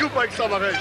desculpa aí que estava vez.